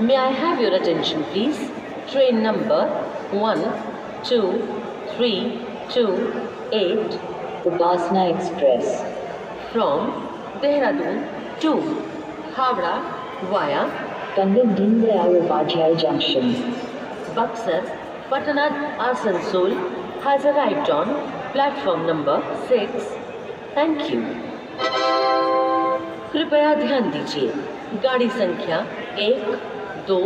May I have your attention, please? Train number 1, 2, 3, 2, 8 Upasana Express. from Dehradun to Howrah via Pandit Deendayal Upadhyay Junction. Buxar, Patna Asansol has arrived on platform number 6. Thank you. कृपया ध्यान दीजिए गाड़ी संख्या एक दो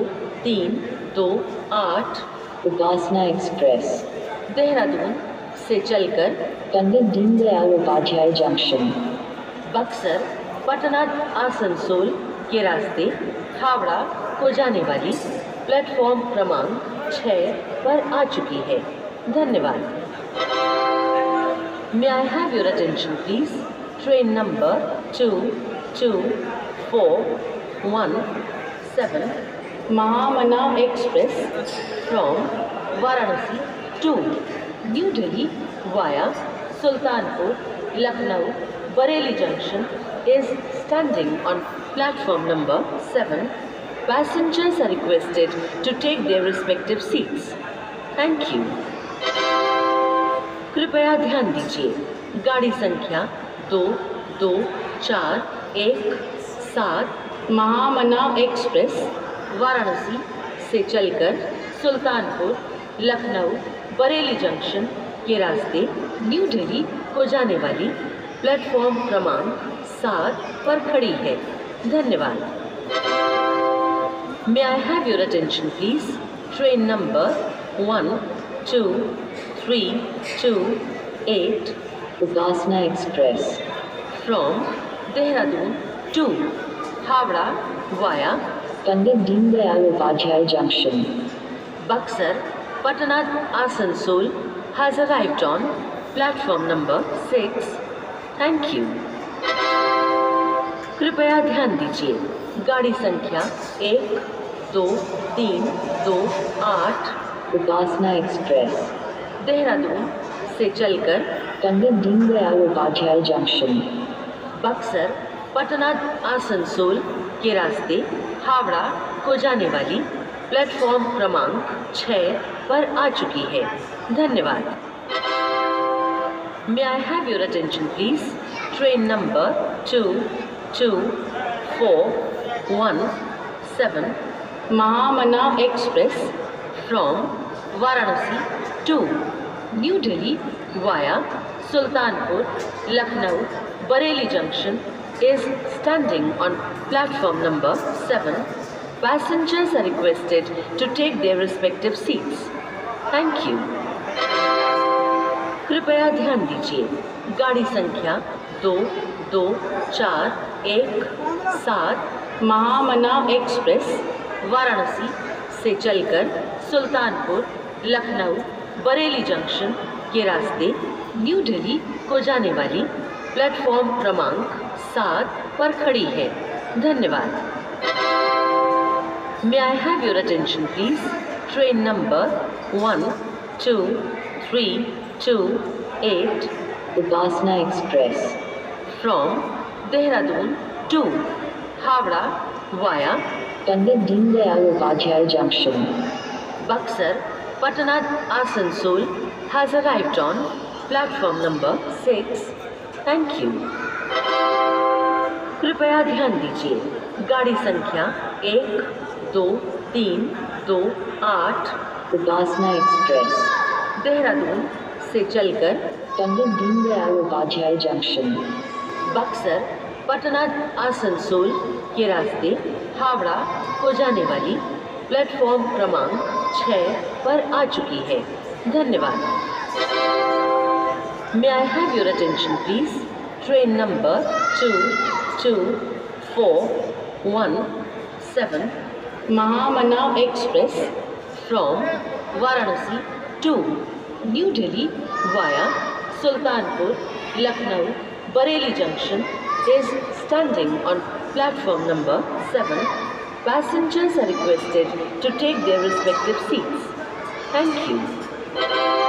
तीन दो आठ। उपासना एक्सप्रेस। देहरादून से चलकर पंडित दीनदयाल उपाध्याय जंक्शन। बक्सर पटना आसनसोल के रास्ते हावड़ा को जाने वाली प्लेटफॉर्म क्रमांक छः पर आ चुकी है। धन्यवाद। May I have your attention please train number two two four one seven Mahamana Express from Varanasi to New Delhi via Sultanpur, Lucknow, Bareilly Junction is standing on platform number 7. Passengers are requested to take their respective seats. Thank you. कृपया ध्यान दीजिए गाड़ी संख्या दो दो चार एक सात महामना एक्सप्रेस वाराणसी से चलकर सुल्तानपुर, लखनऊ, बरेली जंक्शन के रास्ते न्यू दिल्ली को जाने वाली प्लेटफॉर्म क्रमांक सात पर खड़ी है। धन्यवाद। May I have your attention please train number one two three two eight Upasana express from Dehradun to Howrah via Pandit Deendayal Upadhyay junction. Buxar Patna Asansol has arrived on platform number six thank you कृपया ध्यान दीजिए गाड़ी संख्या एक दो तीन दो आठ। उपासना एक्सप्रेस। देहरादून से चलकर पंडित दीनदयाल उपाध्याय जंक्शन। बक्सर पटना आसनसोल के रास्ते हावड़ा को जाने वाली प्लेटफॉर्म क्रमांक छः पर आ चुकी है। धन्यवाद। May I have your attention please train number two two four one seven Mahamana express from Varanasi to new Delhi via Sultanpur Lucknow Bareilly junction is standing on platform number 7. Passengers are requested to take their respective seats. Thank you. कृपया ध्यान दीजिए गाड़ी संख्या दो दो, चार, एक, सात, महामना एक्सप्रेस, वाराणसी से चलकर सुल्तानपुर, लखनऊ, बरेली जंक्शन के रास्ते न्यू दिल्ली को जाने वाली प्लेटफॉर्म क्रमांक साथ पर खड़ी है। धन्यवाद। May I have your attention please train number one two three two eight Upasana express from Dehradun to Howrah via Pandit Deendayal Upadhyay junction Buxar Patna Asansol has arrived on platform number six thank you कृपया ध्यान दीजिए। गाड़ी संख्या एक दो तीन दो आठ। उपासना एक्सप्रेस। देहरादून से चलकर पंडित दीनदयाल उपाध्याय जंक्शन। बक्सर पटना आसनसोल के रास्ते हावड़ा को जाने वाली प्लेटफॉर्म क्रमांक छः पर आ चुकी है। धन्यवाद। May I have your attention please train number two 2, 4, 1, 7 Mahamana Express from Varanasi to New Delhi via Sultanpur, Lucknow, Bareilly Junction is standing on platform number 7. Passengers are requested to take their respective seats. Thank you.